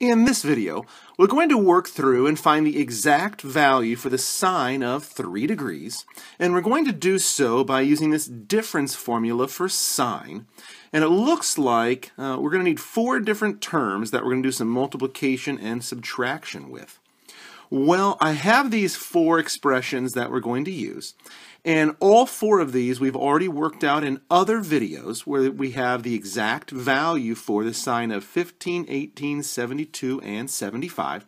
In this video, we're going to work through and find the exact value for the sine of 3 degrees, and we're going to do so by using this difference formula for sine. And it looks like uh, we're going to need four different terms that we're going to do some multiplication and subtraction with. Well, I have these four expressions that we're going to use. And all four of these we've already worked out in other videos where we have the exact value for the sine of 15, 18, 72, and 75.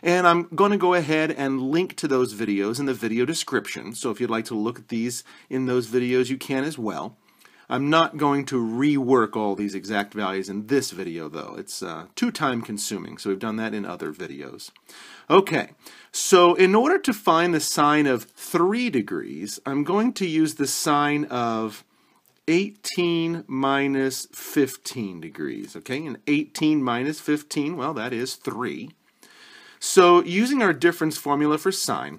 And I'm going to go ahead and link to those videos in the video description. So if you'd like to look at these in those videos, you can as well. I'm not going to rework all these exact values in this video though. It's uh, too time consuming, so we've done that in other videos. Okay, so in order to find the sine of 3 degrees, I'm going to use the sine of 18 minus 15 degrees, okay? And 18 minus 15, well, that is 3. So using our difference formula for sine,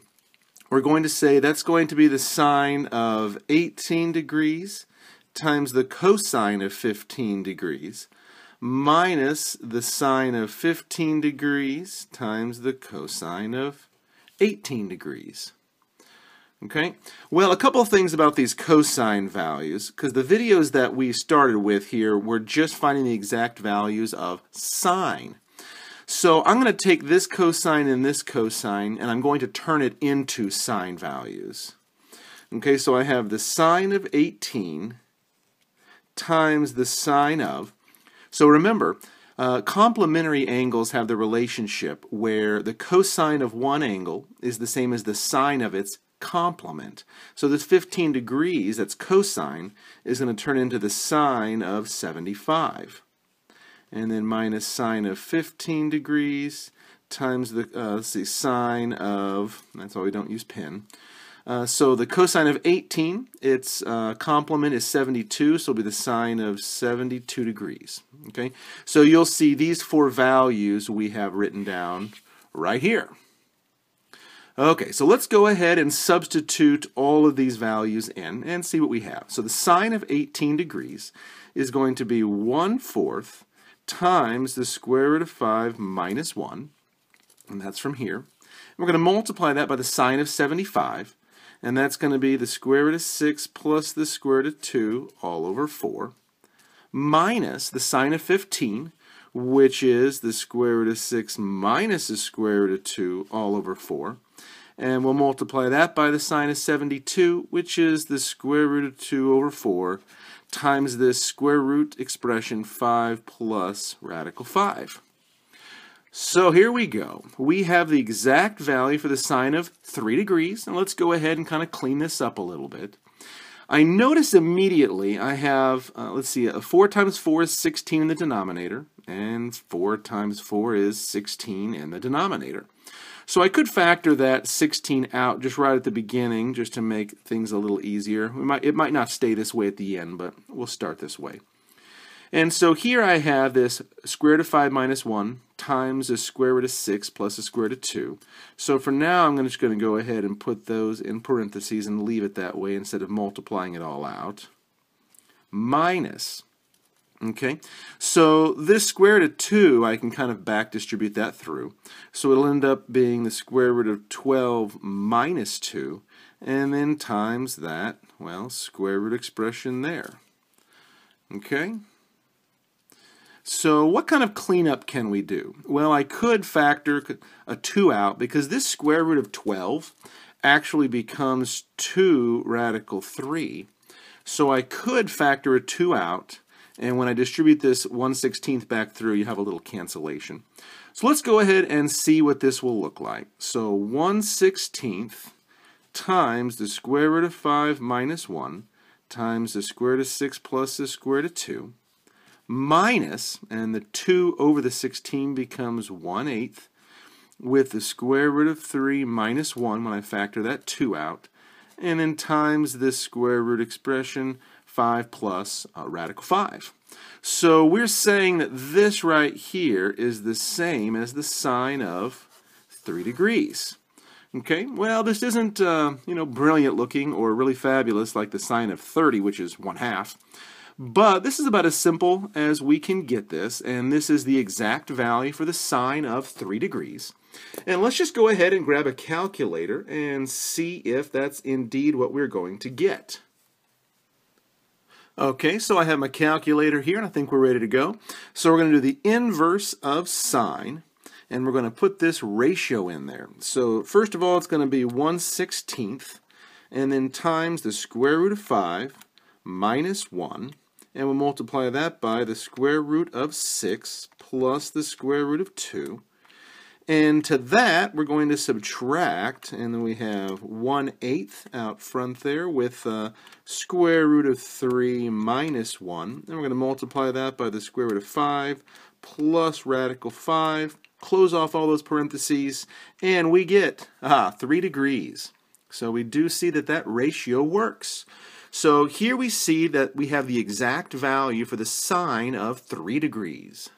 we're going to say that's going to be the sine of 18 degrees times the cosine of 15 degrees minus the sine of 15 degrees times the cosine of 18 degrees. Okay, well, a couple things about these cosine values, because the videos that we started with here were just finding the exact values of sine. So I'm going to take this cosine and this cosine, and I'm going to turn it into sine values. Okay, so I have the sine of 18 times the sine of. So remember, uh, complementary angles have the relationship where the cosine of one angle is the same as the sine of its complement. So this 15 degrees, that's cosine, is going to turn into the sine of 75. And then minus sine of 15 degrees times the, uh, let's see, sine of, that's why we don't use pen, uh, so the cosine of 18, its uh, complement is 72, so it'll be the sine of 72 degrees. Okay, so you'll see these four values we have written down right here. Okay, so let's go ahead and substitute all of these values in and see what we have. So the sine of 18 degrees is going to be 1 fourth times the square root of 5 minus 1, and that's from here. We're going to multiply that by the sine of 75, and that's going to be the square root of 6 plus the square root of 2 all over 4 minus the sine of 15 which is the square root of 6 minus the square root of 2 all over 4 and we'll multiply that by the sine of 72 which is the square root of 2 over 4 times this square root expression 5 plus radical 5. So here we go. We have the exact value for the sine of 3 degrees. And let's go ahead and kind of clean this up a little bit. I notice immediately I have, uh, let's see, a 4 times 4 is 16 in the denominator, and 4 times 4 is 16 in the denominator. So I could factor that 16 out just right at the beginning just to make things a little easier. Might, it might not stay this way at the end, but we'll start this way. And so here I have this square root of 5 minus 1 times the square root of 6 plus the square root of 2. So for now I'm just going to go ahead and put those in parentheses and leave it that way instead of multiplying it all out. Minus. Okay, so this square root of 2, I can kind of back distribute that through. So it'll end up being the square root of 12 minus 2, and then times that, well, square root expression there. Okay, so what kind of cleanup can we do? Well, I could factor a 2 out because this square root of 12 actually becomes 2 radical 3. So I could factor a 2 out, and when I distribute this 1 16th back through, you have a little cancellation. So let's go ahead and see what this will look like. So 1 16th times the square root of 5 minus 1 times the square root of 6 plus the square root of 2 minus, and the 2 over the 16 becomes 1 eighth, with the square root of 3 minus 1 when I factor that 2 out, and then times this square root expression, 5 plus uh, radical 5. So we're saying that this right here is the same as the sine of 3 degrees. Okay, well, this isn't, uh, you know, brilliant looking or really fabulous like the sine of 30, which is 1 half. But this is about as simple as we can get this, and this is the exact value for the sine of 3 degrees. And let's just go ahead and grab a calculator and see if that's indeed what we're going to get. Okay, so I have my calculator here, and I think we're ready to go. So we're going to do the inverse of sine, and we're going to put this ratio in there. So first of all, it's going to be 1 16th, and then times the square root of 5 minus 1, and we'll multiply that by the square root of 6 plus the square root of 2. And to that, we're going to subtract, and then we have 1 eighth out front there with uh, square root of 3 minus 1. And we're going to multiply that by the square root of 5 plus radical 5. Close off all those parentheses, and we get ah, 3 degrees. So we do see that that ratio works. So here we see that we have the exact value for the sine of 3 degrees.